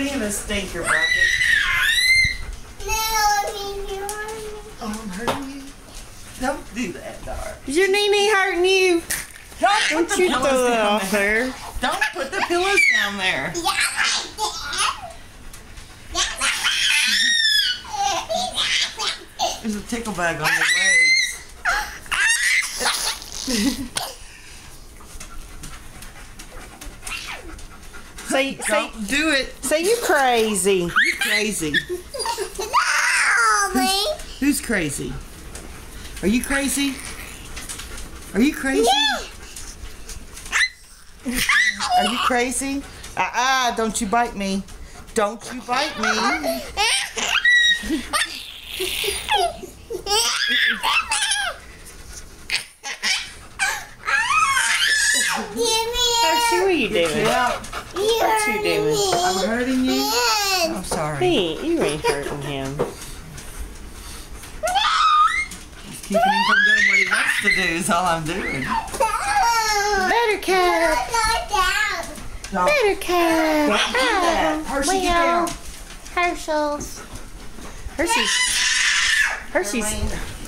being a stinker bucket. No, Oh, I'm hurting you. Don't do that, Dar. Is your knee knee hurting you? Don't put Don't the you pillows throw that down off there. there. Don't put the pillows down there. Yeah, There's a tickle bag on your legs. Say, say, Don't do it. say you crazy. You crazy. no, Who's crazy? Are you crazy? Are you crazy? Are you crazy? Ah, uh-uh, don't you bite me. Don't you bite me. Hershey, what are you doing? Yeah, What you doing? I'm hurting you. I'm sorry. Hey, you ain't hurting him. Keeping him from doing what he wants to do is all I'm doing. Buttercup, Don't, Buttercup. don't do that. Oh, Hershey, get down. Herschel's. Hershey's. Hershey's. Darlene.